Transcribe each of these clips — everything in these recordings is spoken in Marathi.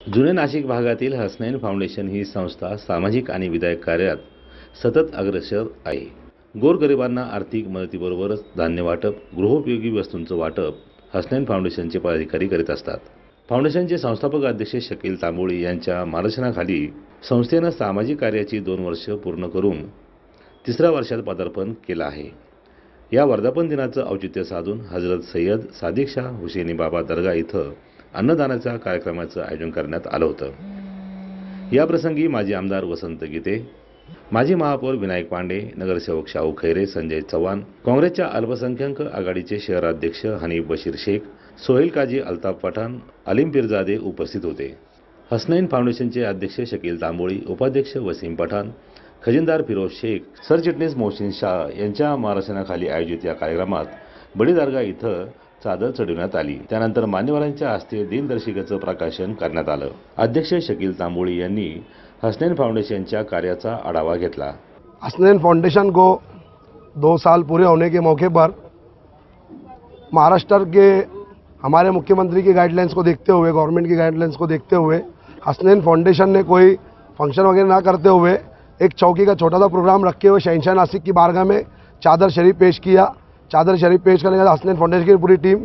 जुने नाशिक भागातील हसनैन फाउंडेशन ही संस्था सामाजिक आणि विधायक कार्यात सतत अग्रेसर आहे. गोरगरिबांना आर्थिक मदतीबरोबरच धान्य वाटप गृहोपयोगी वस्तूंचं वाटप हसनैन फाउंडेशनचे पदाधिकारी करीत असतात. फाउंडेशनचे संस्थापक अध्यक्ष शकील तांबोळी यांच्या मार्गदर्शनाखाली संस्थेनं सामाजिक कार्याची दोन वर्ष पूर्ण करून तिसऱ्या वर्षात पदार्पण केलं आहे. या वर्धापन दिनाचं औचित्य साधून हजरत सय्यद सादिक शाह हुसेनी बाबा दर्गा इथं अन्नदानाच्या कार्यक्रमाचं आयोजन करण्यात आलं होतं. याप्रसंगी माजी आमदार वसंत गीते माजी महापौर विनायक पांडे नगरसेवक शाहू खैरे संजय चव्हाण काँग्रेसच्या अल्पसंख्याक आघाडीचे शहराध्यक्ष हनीफ बशीर शेख सोहेल काजी अल्ताफ पठाण अलीम पिरजादे उपस्थित होते. हसनैन फाउंडेशनचे अध्यक्ष शकील तांबोळी उपाध्यक्ष वसीम पठाण खजिनदार फिरोज शेख सरचिटणीस मोहसिन शाह यांच्या मार्गदर्शनाखाली आयोजित या कार्यक्रमात बडीदारगा इथं चादर चढवण्यात आली. त्यानंतर मान्यवरांच्या हस्ते दिनदर्शिकेचं प्रकाशन करण्यात आलं. अध्यक्ष शकील तांबोळी यांनी हसनैन फाउंडेशनच्या कार्याचा आढावा घेतला. हसनैन फाउंडेशन को दो साल पूरे होने के मौके पर महाराष्ट्र के हमारे मुख्यमंत्री की गाइडलाइंस को देखते हुए गवर्नमेंट की गाइडलाइंस को देखते हुए हसनैन फाउंडेशन ने कोई फंक्शन वगैरह ना करते हुए एक चौकी का छोटा सा प्रोग्राम रखे हुए शहनशाह नासिक की बारगाह में चादर शरीफ पेश किया। चादर शरीफ पेश करने के हसनैन फाउंडेशन की पूरी टीम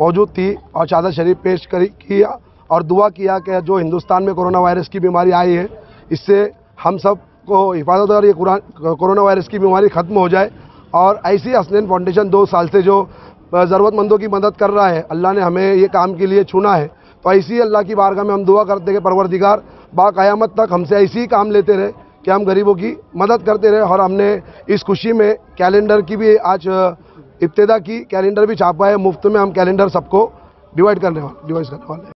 मौजूद थी और चादर शरीफ पेश करी, किया और दुआ किया कि जो हिंदुस्तान में कोरोना वायरस की बीमारी आई है, इससे हम सबको हिफाजत और ये कोरोना वायरस की बीमारी ख़त्म हो जाए। और ऐसी हसनैन फाउंडेशन दो साल से जो ज़रूरतमंदों की मदद कर रहा है, अल्लाह ने हमें ये काम के लिए चुना है। तो ऐसी अल्लाह की बारगाह में हम दुआ करते हैं परवरदिगार बाक़यामत तक हमसे ऐसी ही काम लेते रहे कि हम गरीबों की मदद करते रहे और हमने इस खुशी में कैलेंडर की भी आज इब्तदा की कैलेंडर भी छापा है मुफ्त में हम कैलेंडर सबको डिवाइड करने वाले डिवाइड करने वाले हैं।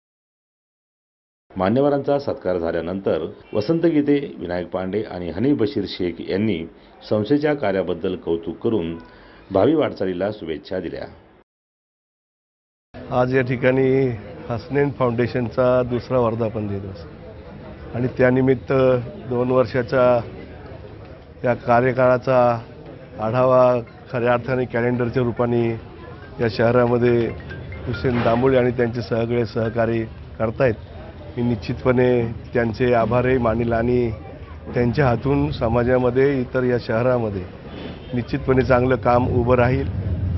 मान्यवरांचा सत्कार झाल्यानंतर वसंत गीते विनायक पांडे आणि हनीफ बशीर शेख यांनी संस्थेच्या कार्याबद्दल कौतुक करून भावी वाटचालीला शुभेच्छा दिल्या. आज या ठिकाणी हसनैन फाउंडेशनचा दुसरा वर्धापन दिवस आणि त्यानिमित्त दोन वर्षाच्या या कार्यकाळाचा आढावा खऱ्या अर्थाने कॅलेंडरच्या रूपाने या शहरामध्ये हुसेन दांबोळे आणि त्यांचे सगळे सहकारी करतायत. मी निश्चितपणे त्यांचे आभारही मानेल आणि त्यांच्या हातून समाजामध्ये इतर या शहरामध्ये निश्चितपणे चांगलं काम उभं राहील.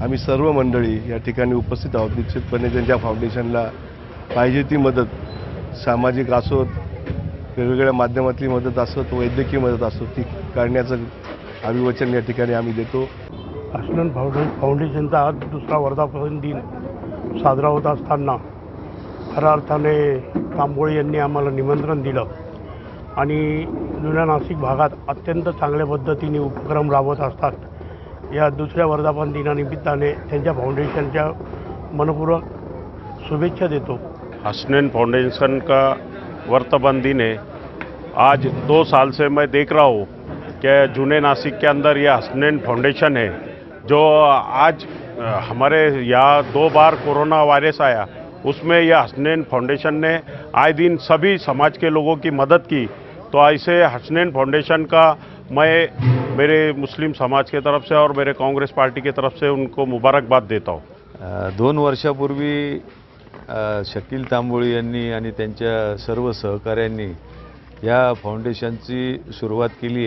आम्ही सर्व मंडळी या ठिकाणी उपस्थित आहोत. निश्चितपणे त्यांच्या फाउंडेशनला पाहिजे ती मदत सामाजिक असोत वेगवेगळ्या माध्यमातली मदत असोत वैद्यकीय मदत असो ती करण्याचं अभिवचन या ठिकाणी आम्ही देतो. हसनन फाउंडे फाउंडेशनचा आज दुसरा वर्धापन दिन साजरा होत असताना खऱ्या अर्थाने तांबोळे यांनी आम्हाला निमंत्रण दिलं. आणि जुन्या नाशिक भागात अत्यंत चांगल्या पद्धतीने उपक्रम राबवत असतात. या दुसऱ्या वर्धापन दिनानिमित्ताने त्यांच्या फाउंडेशनच्या मनपूर्वक शुभेच्छा देतो. हसनैन फाउंडेशन का वर्तमान दिन है आज दो साल से मैं देख रहा हूँ कि जूने नासिक के अंदर यह हसनैन फाउंडेशन है। जो आज हमारे यहाँ दो बार कोरोना वायरस आया, उसमें यह हसनैन फाउंडेशन ने आए दिन सभी समाज के लोगों की मदद की। तो ऐसे हसनैन फाउंडेशन का मैं मेरे मुस्लिम समाज के तरफ़ से और मेरे कांग्रेस पार्टी की तरफ़ से उनको मुबारकबाद देता हूँ। दोन वर्षापूर्वी शकील तांबोळी यांनी आणि त्यांच्या सर्व सहकाऱ्यांनी या फाउंडेशनची सुरुवात केली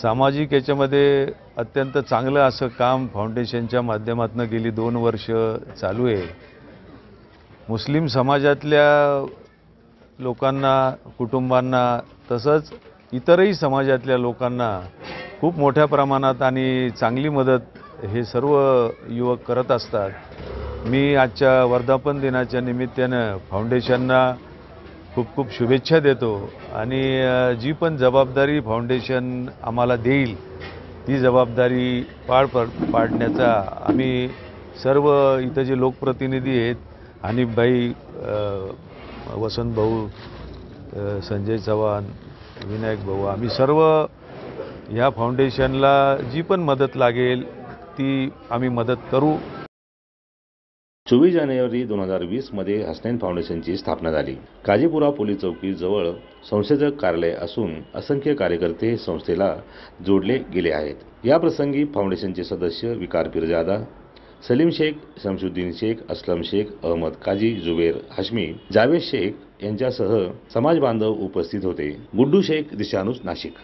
सामाजिक याच्यामध्ये अत्यंत चांगलं असं काम फाउंडेशनच्या माध्यमातून गेली दोन वर्ष चालू आहे. मुस्लिम समाजातल्या लोकांना कुटुंबांना तसंच इतरही समाजातल्या लोकांना खूप मोठ्या प्रमाणात आणि चांगली मदत हे सर्व युवक करत असतात. मी आजच्या वर्धापन दिनाच्या निमित्तानं फाउंडेशनना खूप खूप शुभेच्छा देतो. आणि जी पण जबाबदारी फाउंडेशन आम्हाला देईल ती जबाबदारी पार पड पाडण्याचा आम्ही सर्व इथं जे लोकप्रतिनिधी आहेत हनीफभाई वसंतभाऊ वसंत भाऊ संजय चव्हाण विनायक भाऊ आम्ही सर्व ह्या फाउंडेशनला जी पण मदत लागेल ती आम्ही मदत करू. चोवीस जानेवारी दोन हजार वीसमध्ये हसनैन फाउंडेशनची स्थापना झाली. काजीपुरा पोलीस चौकीजवळ संशोधक संस्थेचं कार्यालय असून असंख्य कार्यकर्ते संस्थेला जोडले गेले आहेत. या प्रसंगी फाउंडेशनचे सदस्य विकार पिरजादा सलीम शेख शमशुद्दीन शेख असलम शेख अहमद काजी जुबेर हाशमी जावेद शेख यांच्यासह समाज बांधव उपस्थित होते. गुड्डू शेख दिशानुस नाशिक.